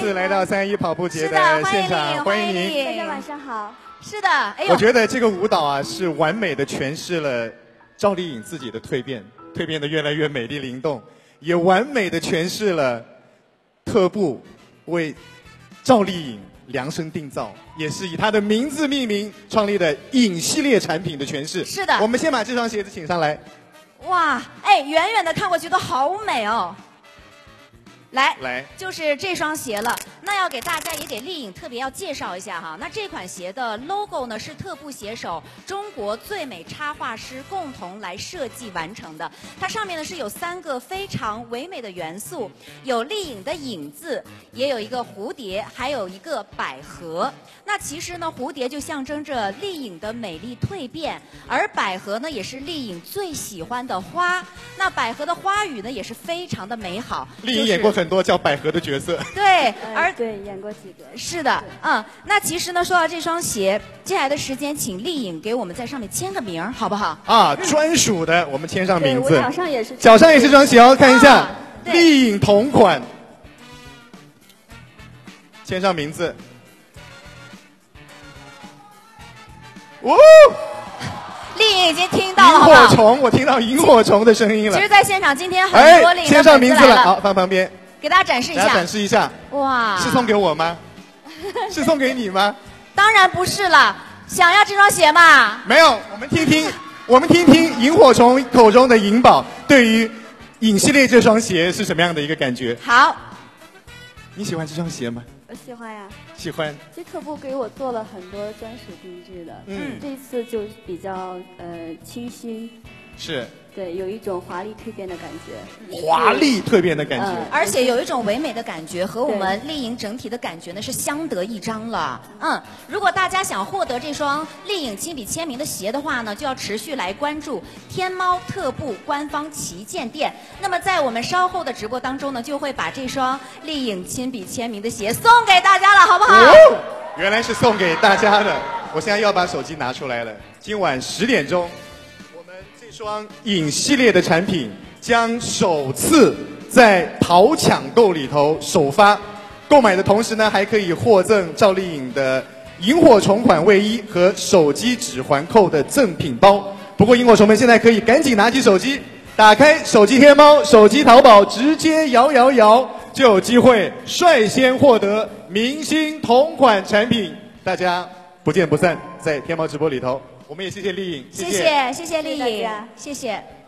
次来到三一跑步节的，现场，欢迎迎您。大家晚上好。是的，哎呦我，觉得这个舞蹈啊，是完美的诠释了赵丽颖自己的蜕变，蜕变的越来越美丽灵动，也完美的诠释了特步为赵丽颖量身定造，也是以她的名字命名创立的影系列产品的诠释。是的我们先把这双鞋子请上来，哇，哎，远远的看过去都好美哦。来，来，就是这双鞋了。那要给大家也给丽颖特别要介绍一下哈。那这款鞋的 logo 呢是特步携手中国最美插画师共同来设计完成的。它上面呢是有三个非常唯美的元素，有丽颖的影子，也有一个蝴蝶，还有一个百合。那其实呢，蝴蝶就象征着丽颖的美丽蜕变，而百合呢也是丽颖最喜欢的花。那百合的花语呢也是非常的美好。丽颖演过很多叫百合的角色。对，呃而对演过几个。是的，嗯，那其实呢，说到这双鞋，接下来的时间，请丽颖给我们在上面签个名，好不好？啊，专属的，我们签上，名字。我脚上也是。脚上也是双鞋哦，看一下丽颖同款，签上名字。哦，丽颖已经听到萤了，好好？火虫，我听到萤火虫的声音了其。实，在现场今天很哎多丽，颖签上名字了，好，放旁边，给大家展示一大家展。示一下，哇，是送给我吗？是送给你吗？当然不是了，想要这双鞋吗？没有，我们听听，我们听听萤火虫口中的颖宝对于影系列这双鞋是什么样的一个感觉？好，你喜欢这双鞋吗？我喜欢呀。喜欢。其实特步给我做了很多专属定制的，嗯这次就比较呃清新，是对，有一种华丽蜕变的感觉。华丽蜕变的感觉。嗯而且有一种唯美的感觉，和我们丽颖整体的感觉呢是相得益彰了。嗯，如果大家想获得这双丽颖亲笔签名的鞋的话呢，就要持续来关注天猫特步官方旗舰店。那么在我们稍后的直播当中呢，就会把这双丽颖亲笔签名的鞋送给大家了，好不好？哦，原来是送给大家的。我现在要把手机拿出来了。今晚十点钟，双影系列的产品将首次在淘抢购里头首发。购买的同时呢，还可以获赠赵丽颖的萤火虫款卫衣和手机指环扣的赠品包。不过，萤火虫们现在可以赶紧拿起手机，打开手机天猫、手机淘宝，直接摇摇摇，就有机会率先获得明星同款产品。大家不见不散，在天猫直播里头，我们也谢谢丽颖，谢谢谢谢丽颖谢谢，谢谢。